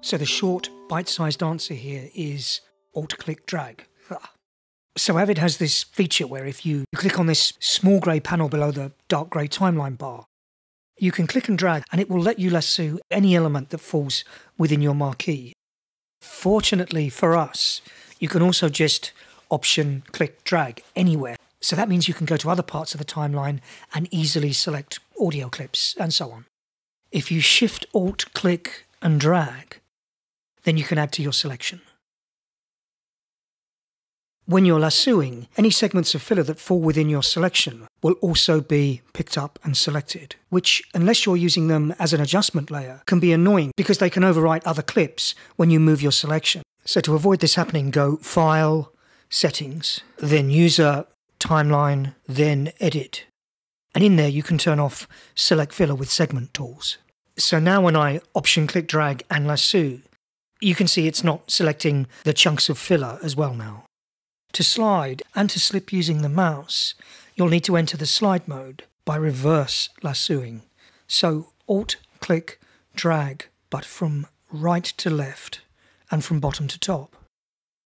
So the short, bite-sized answer here is Alt-click drag. So Avid has this feature where if you click on this small grey panel below the dark grey timeline bar, you can click and drag and it will let you lasso any element that falls within your marquee. Fortunately for us, you can also just option click drag anywhere. So that means you can go to other parts of the timeline and easily select audio clips and so on. If you shift alt click and drag, then you can add to your selection. When you're lassoing, any segments of filler that fall within your selection will also be picked up and selected, which, unless you're using them as an adjustment layer, can be annoying because they can overwrite other clips when you move your selection. So to avoid this happening, go File, Settings, then User, Timeline, then Edit. And in there you can turn off Select Filler with segment tools. So now when I Option click drag and lasso, you can see it's not selecting the chunks of filler as well now. To slide and to slip using the mouse, you'll need to enter the slide mode by reverse lassoing. So Alt click drag, but from right to left and from bottom to top.